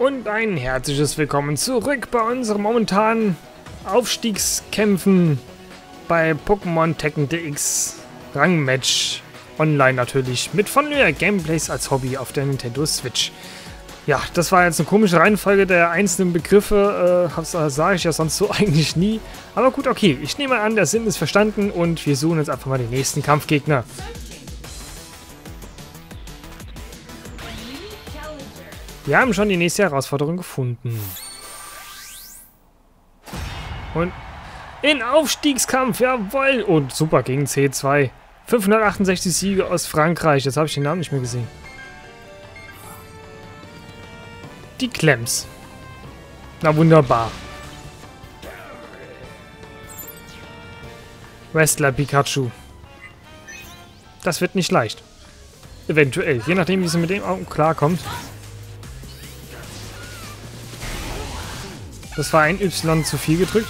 und ein herzliches Willkommen zurück bei unseren momentanen Aufstiegskämpfen bei Pokémon Tekken DX Rangmatch online natürlich mit von Leer Gameplays als Hobby auf der Nintendo Switch. Ja, das war jetzt eine komische Reihenfolge der einzelnen Begriffe, äh, das sage ich ja sonst so eigentlich nie. Aber gut, okay, ich nehme an, der Sinn ist verstanden und wir suchen jetzt einfach mal den nächsten Kampfgegner. Wir haben schon die nächste Herausforderung gefunden. Und in Aufstiegskampf, jawoll! Und super gegen C2. 568 Siege aus Frankreich. Jetzt habe ich den Namen nicht mehr gesehen. Die Klemms. Na wunderbar. Wrestler Pikachu. Das wird nicht leicht. Eventuell. Je nachdem, wie sie mit dem klarkommt. Das war ein Y zu viel gedrückt.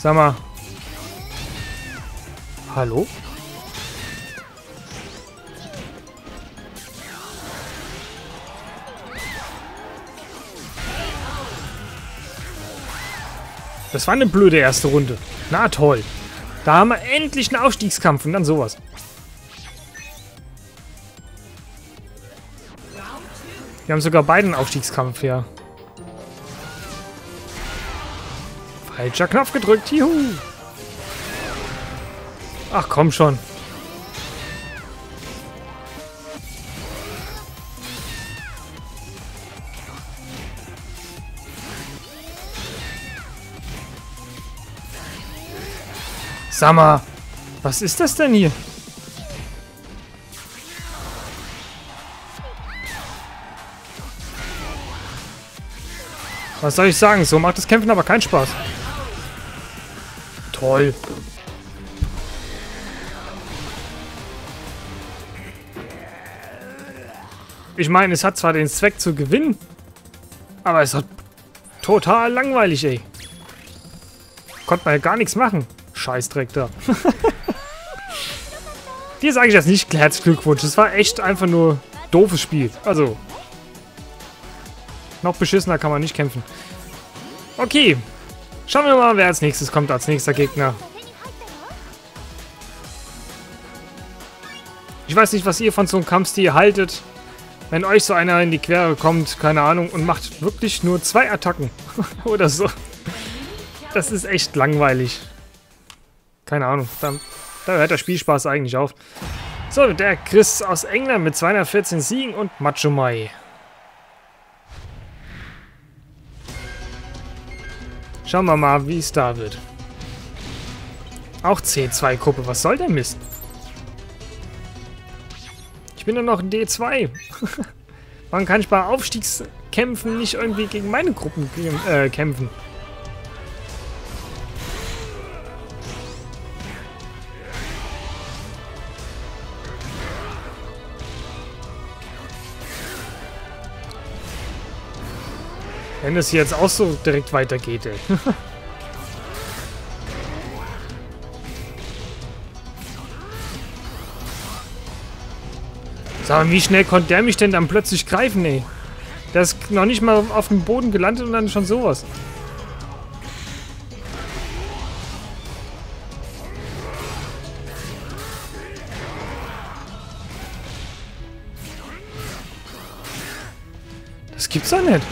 Sag mal. Hallo? Das war eine blöde erste Runde. Na toll. Da haben wir endlich einen Aufstiegskampf und dann sowas. Wir haben sogar beiden Aufstiegskampf, ja. Falscher Knopf gedrückt, juhu. Ach, komm schon. Sag mal, was ist das denn hier? Was soll ich sagen? So macht das Kämpfen aber keinen Spaß. Toll. Ich meine, es hat zwar den Zweck zu gewinnen, aber es hat total langweilig, ey. Konnte man ja gar nichts machen. Scheißdreck da. Dir sage ich jetzt nicht herzlichen Glückwunsch. Es war echt einfach nur doofes Spiel. Also, noch beschissener kann man nicht kämpfen. Okay. Schauen wir mal, wer als nächstes kommt, als nächster Gegner. Ich weiß nicht, was ihr von so einem Kampfstil haltet. Wenn euch so einer in die Quere kommt, keine Ahnung, und macht wirklich nur zwei Attacken. Oder so. Das ist echt langweilig. Keine Ahnung. Da, da hört der Spielspaß eigentlich auf. So, der Chris aus England mit 214 Siegen und Macho Mai. Schauen wir mal, wie es da wird. Auch C2-Gruppe. Was soll der Mist? Ich bin nur noch in D2. Warum kann ich bei Aufstiegskämpfen nicht irgendwie gegen meine Gruppen äh, kämpfen? Wenn es jetzt auch so direkt weitergeht, ey. Sag mal, wie schnell konnte der mich denn dann plötzlich greifen, ey? Der ist noch nicht mal auf dem Boden gelandet und dann schon sowas. Das gibt's doch nicht.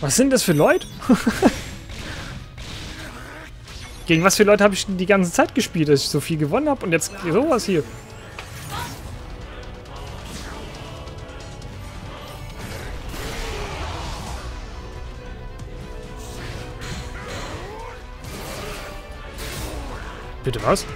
Was sind das für Leute? Gegen was für Leute habe ich die ganze Zeit gespielt, dass ich so viel gewonnen habe und jetzt sowas hier. Bitte was?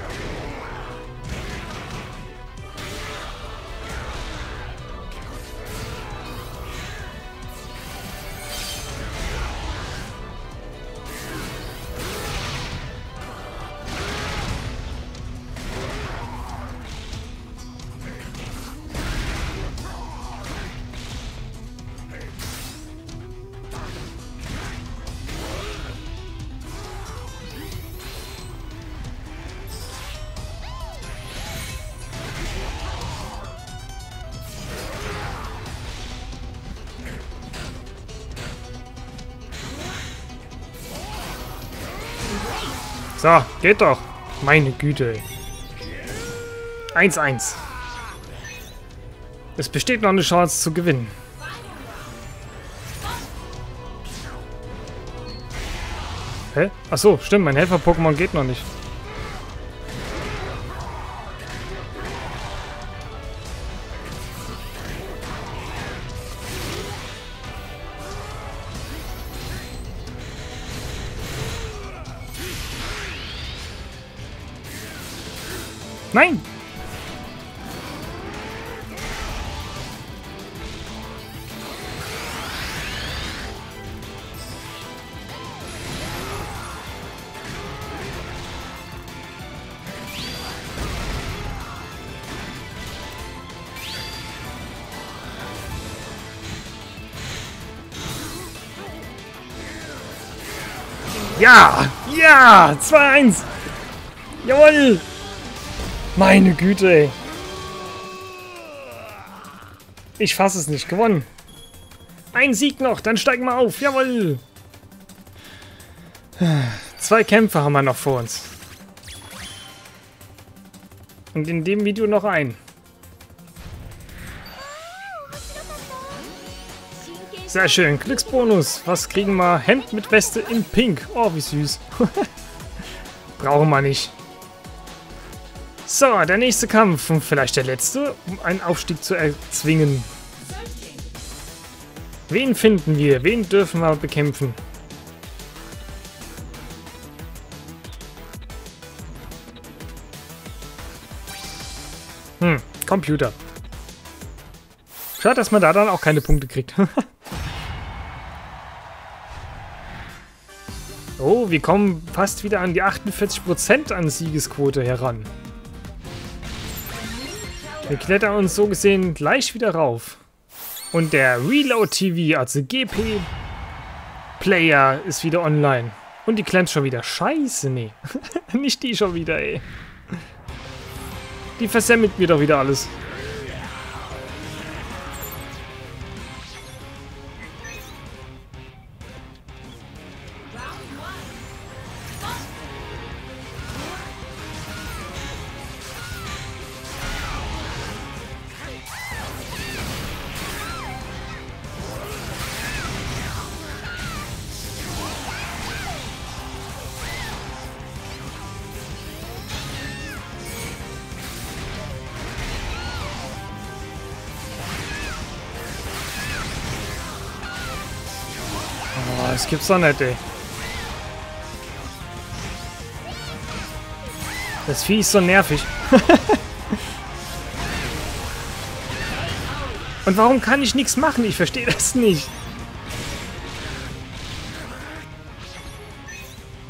So, geht doch. Meine Güte. 1-1. Es besteht noch eine Chance zu gewinnen. Hä? Achso, stimmt, mein Helfer-Pokémon geht noch nicht. Nein! Ja! Ja! 2-1! Jawoll! Meine Güte, ey. Ich fasse es nicht. Gewonnen. Ein Sieg noch, dann steigen wir auf. Jawoll. Zwei Kämpfe haben wir noch vor uns. Und in dem Video noch ein. Sehr schön. Glücksbonus. Was kriegen wir? Hemd mit Weste in Pink. Oh, wie süß. Brauchen wir nicht. So, der nächste Kampf und vielleicht der letzte, um einen Aufstieg zu erzwingen. Wen finden wir? Wen dürfen wir bekämpfen? Hm, Computer. Schade, dass man da dann auch keine Punkte kriegt. oh, wir kommen fast wieder an die 48% an Siegesquote heran. Wir klettern uns so gesehen gleich wieder rauf. Und der Reload TV, also GP Player, ist wieder online. Und die klemmt schon wieder. Scheiße, nee. Nicht die schon wieder, ey. Die versemmelt mir doch wieder alles. Das gibt's doch nicht, ey. Das Vieh ist so nervig. Und warum kann ich nichts machen? Ich verstehe das nicht.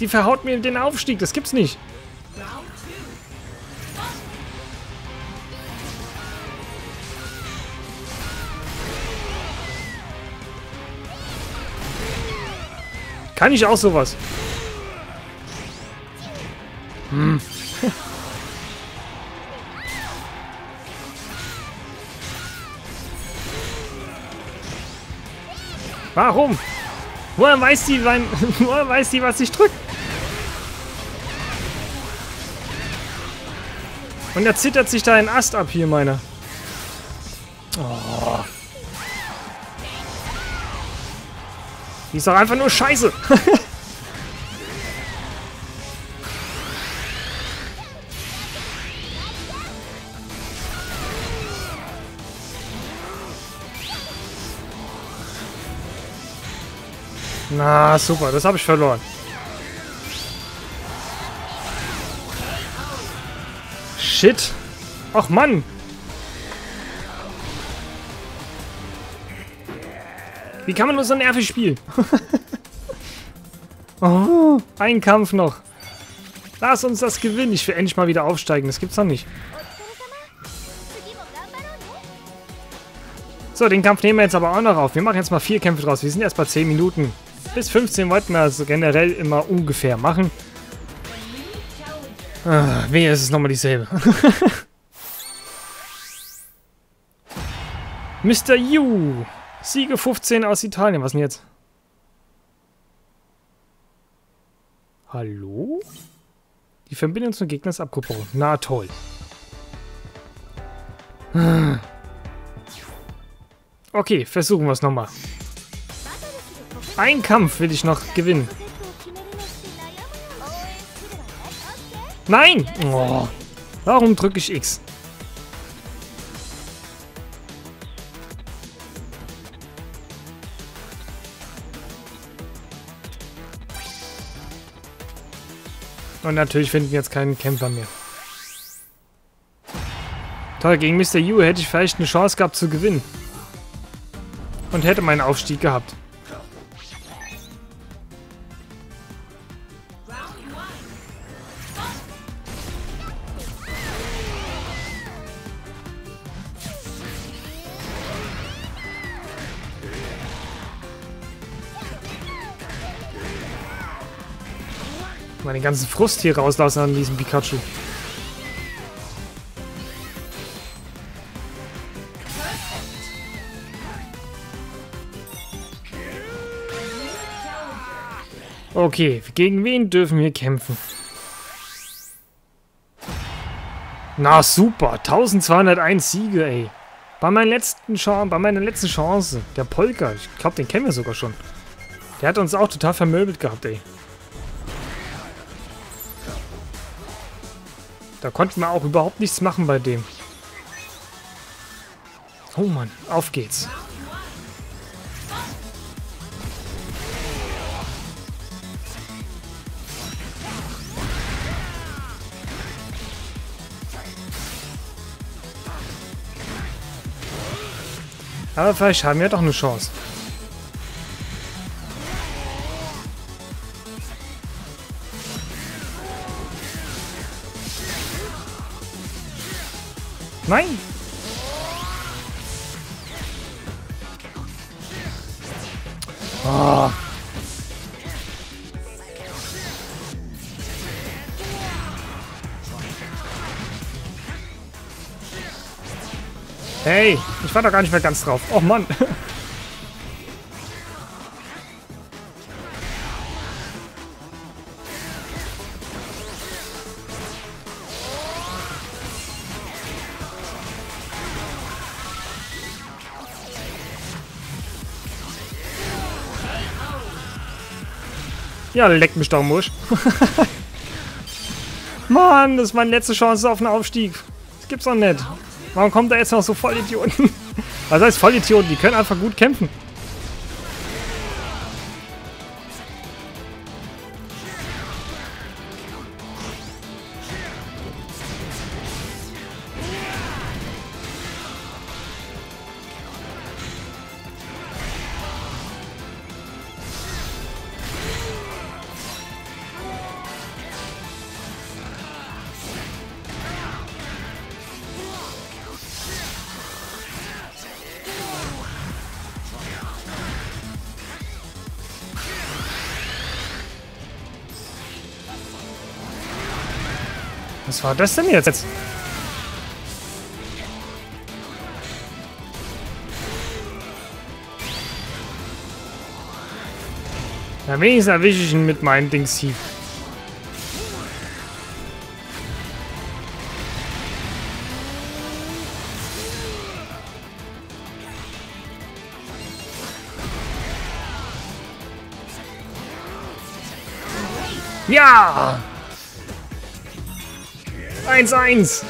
Die verhaut mir den Aufstieg. Das gibt's nicht. Kann ich auch sowas? Hm. Warum? Woher weiß die, wann, woher weiß die, was ich drück? Und er zittert sich da einen Ast ab hier, meiner. Oh. Die ist doch einfach nur scheiße. Na, super, das habe ich verloren. Shit. Ach Mann. Wie kann man nur so nervig spielen? oh, ein Kampf noch. Lass uns das gewinnen. Ich will endlich mal wieder aufsteigen. Das gibt's doch nicht. So, den Kampf nehmen wir jetzt aber auch noch auf. Wir machen jetzt mal vier Kämpfe draus. Wir sind erst bei 10 Minuten. Bis 15 wollten wir also generell immer ungefähr machen. Ah, wehe, ist es nochmal dieselbe. Mr. Yu. Siege 15 aus Italien. Was denn jetzt? Hallo? Die Verbindung zum Gegner ist abgebrochen. Na toll. Okay, versuchen wir es nochmal. Ein Kampf will ich noch gewinnen. Nein! Oh. Warum drücke ich X? Und natürlich finden jetzt keinen Kämpfer mehr. Toll, gegen Mr. Yu hätte ich vielleicht eine Chance gehabt zu gewinnen. Und hätte meinen Aufstieg gehabt. Mal den ganzen Frust hier rauslassen an diesem Pikachu. Okay, gegen wen dürfen wir kämpfen? Na super, 1201 Siege, ey. Bei, meiner letzten Chance, bei meiner letzten Chance, der Polka, ich glaube, den kennen wir sogar schon. Der hat uns auch total vermöbelt gehabt, ey. Da konnten wir auch überhaupt nichts machen bei dem. Oh Mann, auf geht's. Aber vielleicht haben wir doch eine Chance. Nein! Oh. Hey, ich war da gar nicht mehr ganz drauf. Oh Mann. Ja, leck mich doch, Musch. Mann, das ist meine letzte Chance auf einen Aufstieg. Das gibt's doch nicht. Warum kommt da jetzt noch so Vollidioten? Was heißt Vollidioten? Die können einfach gut kämpfen. Was war das denn jetzt? Na, wenigstens erwische ich ihn mit meinem Dings hier. Ja! 1-1.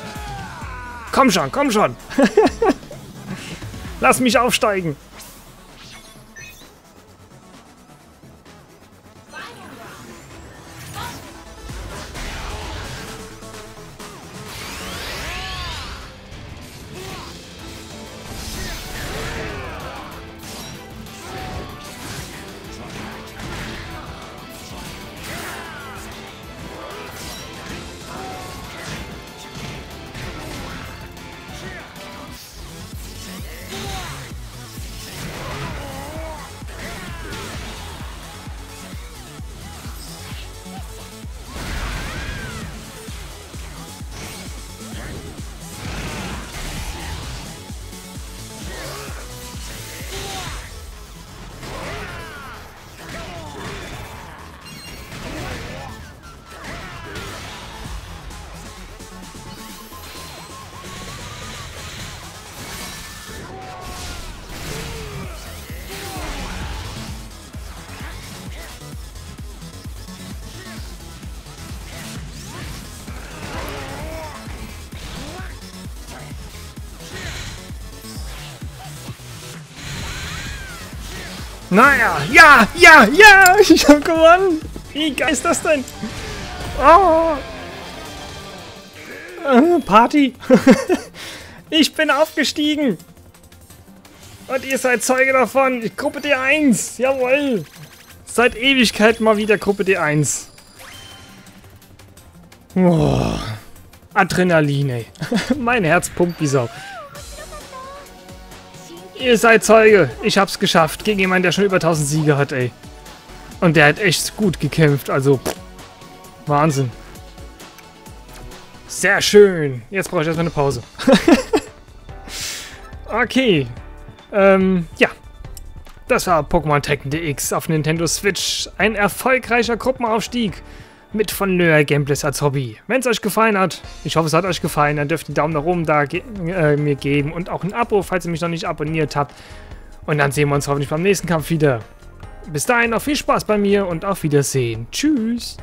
Komm schon, komm schon. Lass mich aufsteigen. Naja, ja, ja, ja, ich habe gewonnen. Wie geil ist das denn? Oh. Äh, Party. ich bin aufgestiegen. Und ihr seid Zeuge davon. Gruppe D1. Jawohl. Seit Ewigkeit mal wieder Gruppe D1. Oh. Adrenalin, ey. mein Herz pumpt wie Sau. Ihr seid Zeuge. Ich hab's geschafft. Gegen jemanden, der schon über 1000 Siege hat, ey. Und der hat echt gut gekämpft. Also, pff, Wahnsinn. Sehr schön. Jetzt brauche ich erstmal eine Pause. okay. Ähm, ja. Das war Pokémon Tekken DX auf Nintendo Switch. Ein erfolgreicher Gruppenaufstieg mit von Nöer Gameplays als Hobby. Wenn es euch gefallen hat, ich hoffe es hat euch gefallen, dann dürft ihr einen Daumen nach oben da ge äh, mir geben und auch ein Abo, falls ihr mich noch nicht abonniert habt. Und dann sehen wir uns hoffentlich beim nächsten Kampf wieder. Bis dahin noch viel Spaß bei mir und auf Wiedersehen. Tschüss.